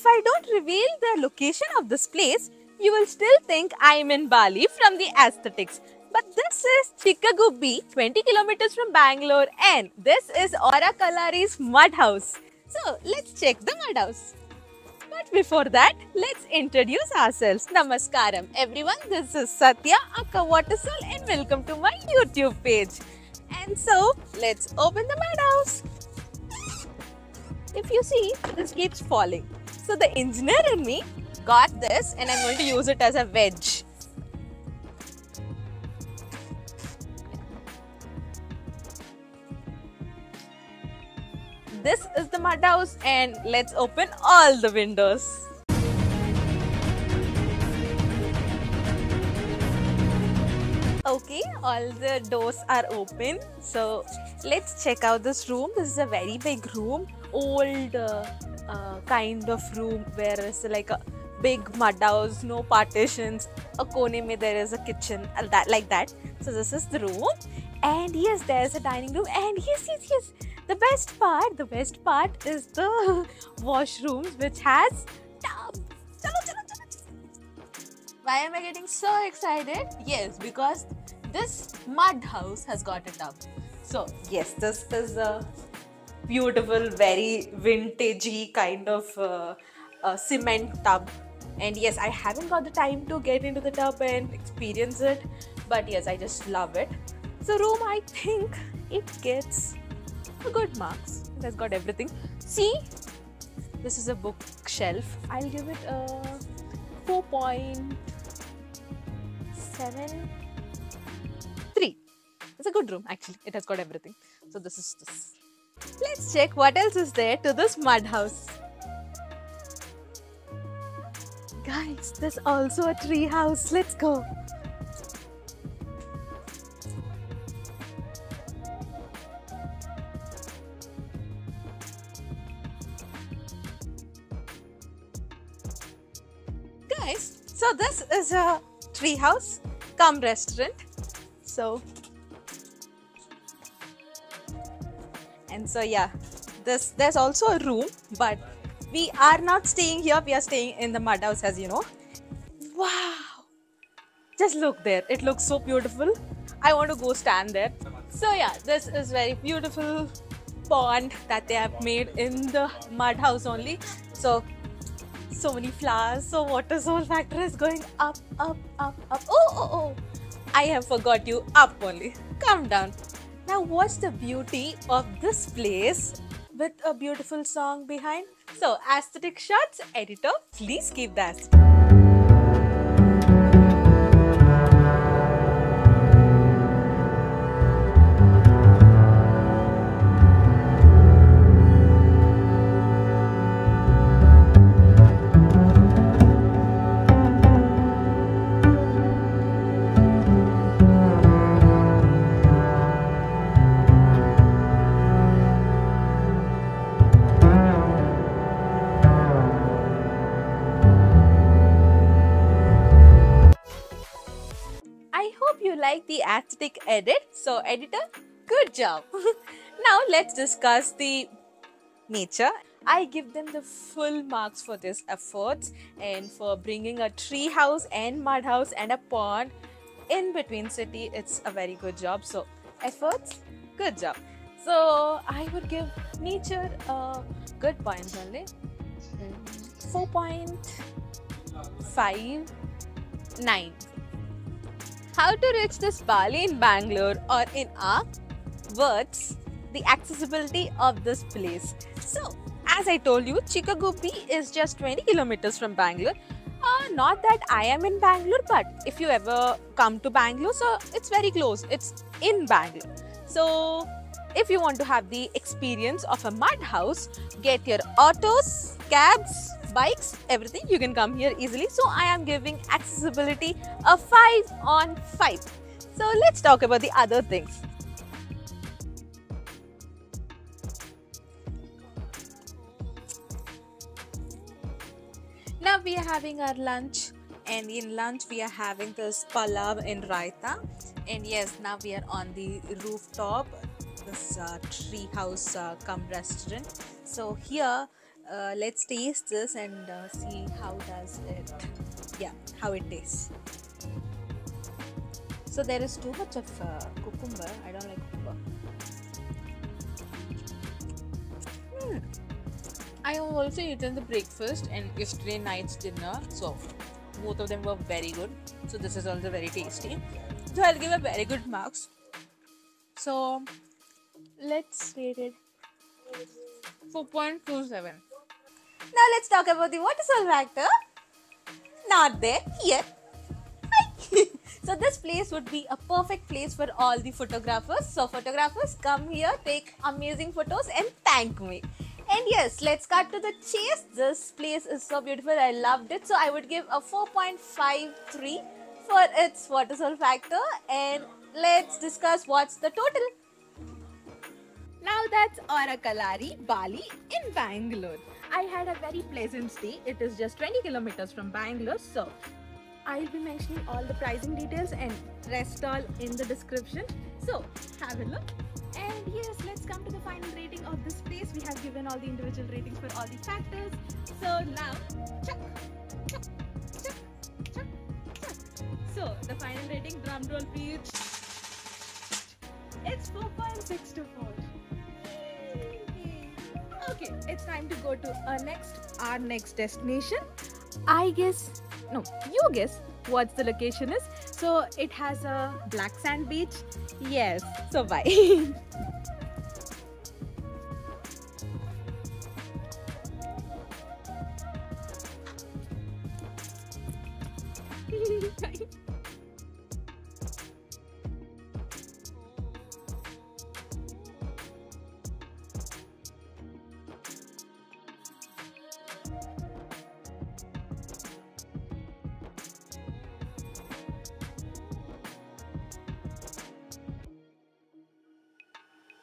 if I don't reveal the location of this place, you will still think I'm in Bali from the aesthetics. But this is Chikkagubbi, 20 kilometers from Bangalore, and this is Aura Kalari's mud house. So let's check the mud house. But before that, let's introduce ourselves. Namaskaram, everyone. This is Satya Akka and welcome to my YouTube page. And so, let's open the mud house. If you see, this keeps falling. So the engineer in me got this, and I'm going to use it as a wedge. This is the mud house, and let's open all the windows. Okay, all the doors are open. So let's check out this room. This is a very big room, old uh, kind of room where it's like a big mud house, no partitions. A corner mein there is a kitchen, uh, that like that. So this is the room, and yes, there's a dining room, and yes, yes, yes. The best part, the best part is the washrooms, which has tub. Why am I getting so excited? Yes, because this mud house has got a tub. So, yes, this is a beautiful, very vintagey kind of uh, uh, cement tub. And yes, I haven't got the time to get into the tub and experience it, but yes, I just love it. So, room, I think it gets a good marks. It has got everything. See, this is a bookshelf. I'll give it a 4.73. It's a good room actually. It has got everything. So this is this. Let's check what else is there to this mud house. Guys, there's also a tree house. Let's go. guys so this is a tree house come restaurant so and so yeah this there's also a room but we are not staying here we are staying in the mud house as you know wow just look there it looks so beautiful i want to go stand there so yeah this is very beautiful pond that they have made in the mud house only so so many flowers. So water soul factor is going up, up, up, up. Oh, oh, oh. I have forgot you up only. Calm down. Now watch the beauty of this place with a beautiful song behind. So aesthetic shots, editor, please keep the hope you like the aesthetic edit. So, editor, good job. now, let's discuss the nature. I give them the full marks for this efforts and for bringing a tree house and mud house and a pond in between city. It's a very good job. So, efforts, good job. So, I would give nature a good point only. Mm, 4.59 how to reach this Bali in Bangalore or in our words, the accessibility of this place. So, as I told you, Chikkagubbi is just 20 kilometers from Bangalore. Uh, not that I am in Bangalore, but if you ever come to Bangalore, so it's very close. It's in Bangalore. So, if you want to have the experience of a mud house, get your autos, cabs, bikes, everything, you can come here easily. So I am giving accessibility a 5 on 5. So let's talk about the other things. Now we are having our lunch and in lunch we are having this palav in raita and yes now we are on the rooftop this uh, tree house uh, come restaurant. So here uh, let's taste this and uh, see how does it yeah how it tastes. So there is too much of uh, cucumber. I don't like cucumber. Hmm. i have also eaten the breakfast and yesterday night's dinner. So both of them were very good. So this is also very tasty. So i'll give a very good marks. So let's rate it. 4.27 now let's talk about the water soul factor. Not there here so this place would be a perfect place for all the photographers. So photographers come here take amazing photos and thank me. And yes let's cut to the chase. This place is so beautiful. I loved it. So i would give a 4.53 for its water soul factor. And let's discuss what's the total Now that's Aura Kalari, Bali in Bangalore. I had a very pleasant stay. It is just 20 kilometers from Bangalore, so I'll be mentioning all the pricing details and rest all in the description. So have a look. And yes, let's come to the final rating of this place. We have given all the individual ratings for all the factors. So now, chuck, chuck, chuck, chuck, chuck. So the final rating, drum roll please. It's 4.6 to 4. Time to go to our next our next destination. I guess no, you guess what the location is. So it has a black sand beach. Yes. So bye.